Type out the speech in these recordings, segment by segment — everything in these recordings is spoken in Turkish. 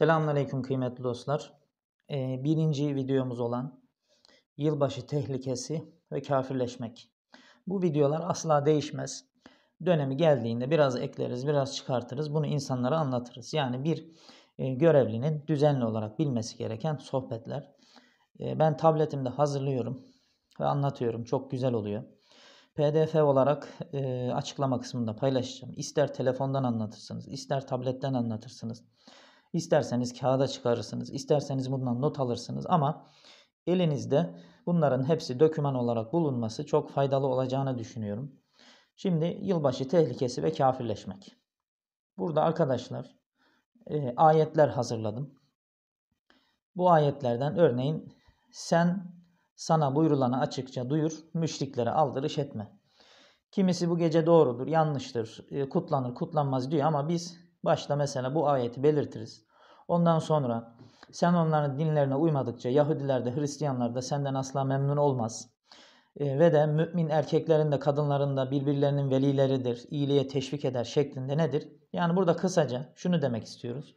Selamünaleyküm kıymetli dostlar. Ee, birinci videomuz olan yılbaşı tehlikesi ve kafirleşmek. Bu videolar asla değişmez. Dönemi geldiğinde biraz ekleriz, biraz çıkartırız. Bunu insanlara anlatırız. Yani bir e, görevlinin düzenli olarak bilmesi gereken sohbetler. E, ben tabletimde hazırlıyorum ve anlatıyorum. Çok güzel oluyor. PDF olarak e, açıklama kısmında paylaşacağım. İster telefondan anlatırsınız, ister tabletten anlatırsınız. İsterseniz kağıda çıkarırsınız, isterseniz bundan not alırsınız ama elinizde bunların hepsi doküman olarak bulunması çok faydalı olacağını düşünüyorum. Şimdi yılbaşı tehlikesi ve kafirleşmek. Burada arkadaşlar e, ayetler hazırladım. Bu ayetlerden örneğin sen sana buyurulanı açıkça duyur, müşriklere aldırış etme. Kimisi bu gece doğrudur, yanlıştır, e, kutlanır, kutlanmaz diyor ama biz başta mesela bu ayeti belirtiriz. Ondan sonra sen onların dinlerine uymadıkça Yahudiler de Hristiyanlar da senden asla memnun olmaz. E, ve de mümin erkeklerin de kadınların da birbirlerinin velileridir, iyiliğe teşvik eder şeklinde nedir? Yani burada kısaca şunu demek istiyoruz.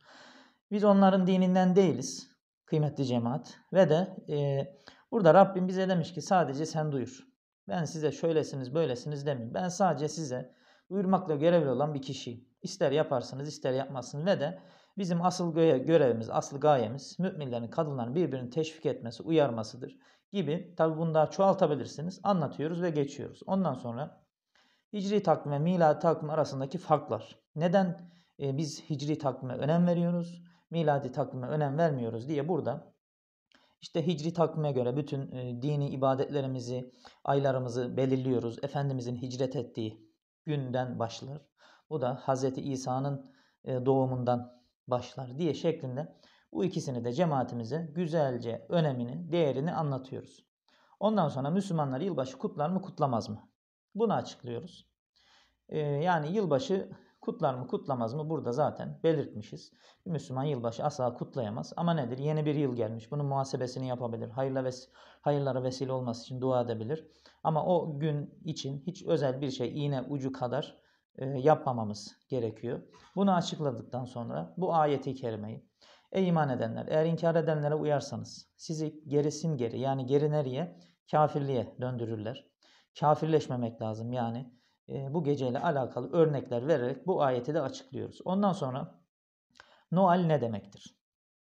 Biz onların dininden değiliz kıymetli cemaat ve de e, burada Rabbim bize demiş ki sadece sen duyur. Ben size şöylesiniz böylesiniz demeyeyim. Ben sadece size duyurmakla görevli olan bir kişiyim. İster yaparsınız ister yapmazsınız ve de bizim asıl görevimiz, asıl gayemiz müminlerin, kadınların birbirini teşvik etmesi, uyarmasıdır gibi. Tabi bunu daha çoğaltabilirsiniz. Anlatıyoruz ve geçiyoruz. Ondan sonra hicri takvim ve miladi takvim arasındaki farklar. Neden e, biz hicri takvime önem veriyoruz, miladi takvime önem vermiyoruz diye burada işte hicri takvime göre bütün e, dini ibadetlerimizi, aylarımızı belirliyoruz. Efendimizin hicret ettiği günden başlar. Bu da Hz. İsa'nın e, doğumundan başlar diye şeklinde bu ikisini de cemaatimize güzelce önemini, değerini anlatıyoruz. Ondan sonra Müslümanlar yılbaşı kutlar mı kutlamaz mı? Bunu açıklıyoruz. Ee, yani yılbaşı kutlar mı kutlamaz mı burada zaten belirtmişiz. Bir Müslüman yılbaşı asla kutlayamaz. Ama nedir? Yeni bir yıl gelmiş. Bunun muhasebesini yapabilir. Hayırla ves hayırlara vesile olması için dua edebilir. Ama o gün için hiç özel bir şey iğne ucu kadar e, yapmamamız gerekiyor. Bunu açıkladıktan sonra bu ayeti kerimeyi Ey iman edenler eğer inkar edenlere uyarsanız sizi gerisin geri yani geri nereye? Kafirliğe döndürürler. Kafirleşmemek lazım yani e, bu geceyle alakalı örnekler vererek bu ayeti de açıklıyoruz. Ondan sonra Noel ne demektir?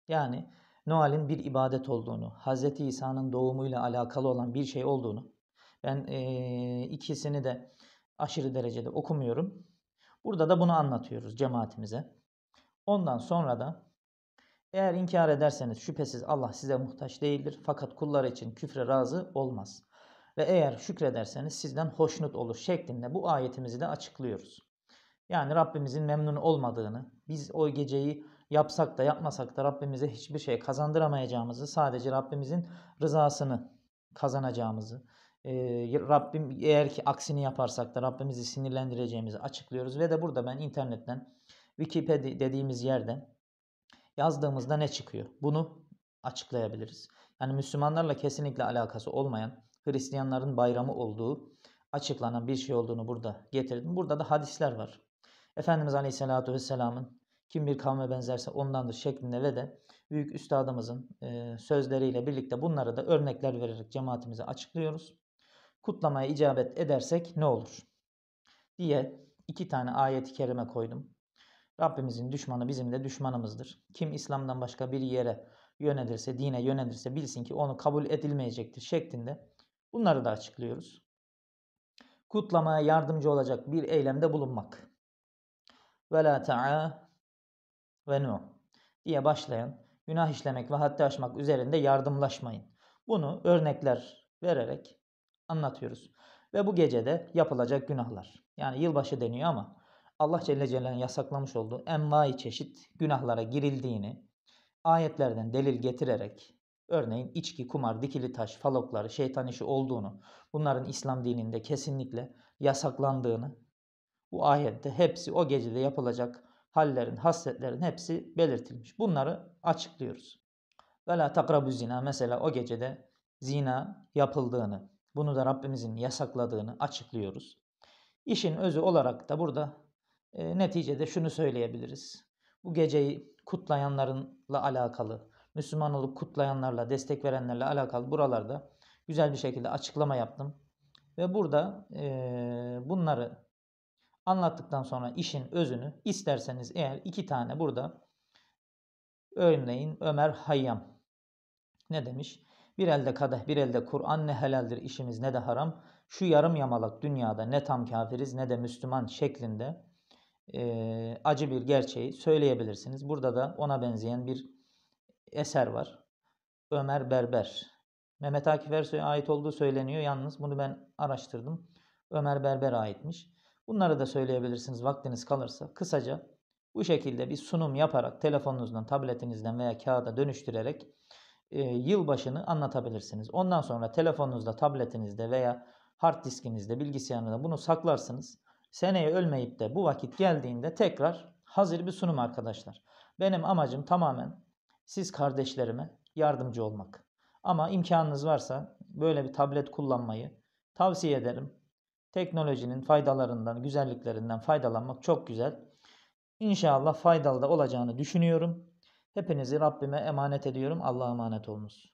Yani Noel'in bir ibadet olduğunu, Hz. İsa'nın doğumuyla alakalı olan bir şey olduğunu ben e, ikisini de aşırı derecede okumuyorum. Burada da bunu anlatıyoruz cemaatimize. Ondan sonra da eğer inkar ederseniz şüphesiz Allah size muhtaç değildir fakat kullar için küfre razı olmaz. Ve eğer şükrederseniz sizden hoşnut olur şeklinde bu ayetimizi de açıklıyoruz. Yani Rabbimizin memnun olmadığını, biz o geceyi yapsak da yapmasak da Rabbimize hiçbir şey kazandıramayacağımızı, sadece Rabbimizin rızasını kazanacağımızı, Rabbim eğer ki aksini yaparsak da Rabbimizi sinirlendireceğimizi açıklıyoruz. Ve de burada ben internetten Wikipedia dediğimiz yerden yazdığımızda ne çıkıyor? Bunu açıklayabiliriz. Yani Müslümanlarla kesinlikle alakası olmayan, Hristiyanların bayramı olduğu açıklanan bir şey olduğunu burada getirdim. Burada da hadisler var. Efendimiz Aleyhisselatü Vesselam'ın kim bir kavme benzerse ondandır şeklinde ve de büyük üstadımızın sözleriyle birlikte bunları da örnekler vererek cemaatimize açıklıyoruz. Kutlamaya icabet edersek ne olur? diye iki tane ayet-i kerime koydum. Rabbimizin düşmanı bizim de düşmanımızdır. Kim İslam'dan başka bir yere yönelirse, dine yönelirse bilsin ki onu kabul edilmeyecektir şeklinde bunları da açıklıyoruz. Kutlamaya yardımcı olacak bir eylemde bulunmak. Ve la ta'a ve nu diye başlayan günah işlemek ve haddi aşmak üzerinde yardımlaşmayın. Bunu örnekler vererek anlatıyoruz. Ve bu gecede yapılacak günahlar. Yani yılbaşı deniyor ama Allah Celle Celaluhu'nun yasaklamış olduğu envai çeşit günahlara girildiğini ayetlerden delil getirerek örneğin içki, kumar, dikili taş, falokları, şeytan işi olduğunu, bunların İslam dininde kesinlikle yasaklandığını bu ayette hepsi o gecede yapılacak hallerin, hasletlerin hepsi belirtilmiş. Bunları açıklıyoruz. Ve la takrabu zina mesela o gecede zina yapıldığını, bunu da Rabbimizin yasakladığını açıklıyoruz. İşin özü olarak da burada e, neticede şunu söyleyebiliriz. Bu geceyi kutlayanlarla alakalı, Müslüman olup kutlayanlarla, destek verenlerle alakalı buralarda güzel bir şekilde açıklama yaptım. Ve burada eee, bunları anlattıktan sonra işin özünü isterseniz eğer iki tane burada örneğin Ömer Hayyam ne demiş? Bir elde kadeh, bir elde Kur'an ne helaldir işimiz ne de haram. Şu yarım yamalak dünyada ne tam kafiriz ne de Müslüman şeklinde eee, acı bir gerçeği söyleyebilirsiniz. Burada da ona benzeyen bir eser var. Ömer Berber. Mehmet Akif Ersoy'a ait olduğu söyleniyor. Yalnız bunu ben araştırdım. Ömer Berber aitmiş. Bunları da söyleyebilirsiniz vaktiniz kalırsa. Kısaca bu şekilde bir sunum yaparak telefonunuzdan, tabletinizden veya kağıda dönüştürerek e, yılbaşını anlatabilirsiniz. Ondan sonra telefonunuzda, tabletinizde veya hard diskinizde, bilgisayarınızda bunu saklarsınız. Seneye ölmeyip de bu vakit geldiğinde tekrar hazır bir sunum arkadaşlar. Benim amacım tamamen siz kardeşlerime yardımcı olmak. Ama imkanınız varsa böyle bir tablet kullanmayı tavsiye ederim. Teknolojinin faydalarından, güzelliklerinden faydalanmak çok güzel. İnşallah faydalı da olacağını düşünüyorum. Hepinizi Rabbime emanet ediyorum. Allah'a emanet olunuz.